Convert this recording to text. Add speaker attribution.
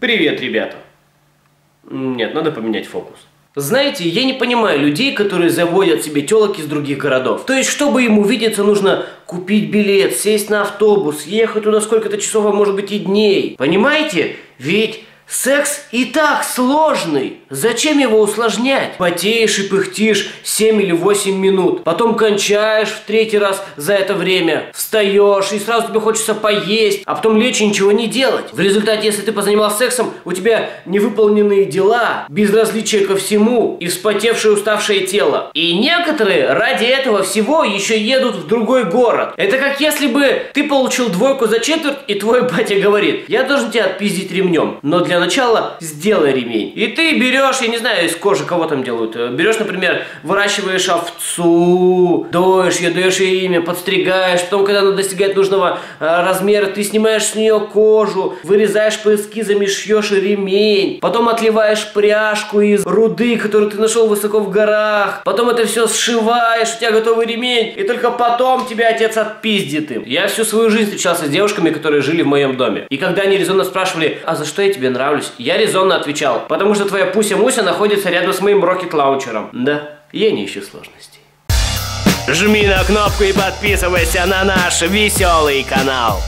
Speaker 1: Привет, ребята. Нет, надо поменять фокус. Знаете, я не понимаю людей, которые заводят себе телок из других городов. То есть, чтобы им увидеться, нужно купить билет, сесть на автобус, ехать туда сколько-то часов, а может быть и дней. Понимаете? Ведь Секс и так сложный. Зачем его усложнять? Потеешь и пыхтишь 7 или 8 минут. Потом кончаешь в третий раз за это время. Встаешь и сразу тебе хочется поесть. А потом лечь и ничего не делать. В результате, если ты позанимался сексом, у тебя невыполненные дела, безразличие ко всему и вспотевшее уставшее тело. И некоторые ради этого всего еще едут в другой город. Это как если бы ты получил двойку за четверть и твой батя говорит, я должен тебя отпиздить ремнем. Но для начала сделай ремень. И ты берешь, я не знаю, из кожи кого там делают. Э, берешь, например, выращиваешь овцу, доешь ее, даешь ей имя, подстригаешь. Потом, когда она достигает нужного э, размера, ты снимаешь с нее кожу, вырезаешь по эскизам и шьешь ремень. Потом отливаешь пряжку из руды, которую ты нашел высоко в горах. Потом это все сшиваешь, у тебя готовый ремень. И только потом тебя отец отпиздит им. Я всю свою жизнь встречался с девушками, которые жили в моем доме. И когда они резонно спрашивали, а за что я тебе нравлюсь. Я резонно отвечал, потому что твоя Пуся-Муся находится рядом с моим рокет-лаунчером. Да, я не ищу сложностей. Жми на кнопку и подписывайся на наш веселый канал.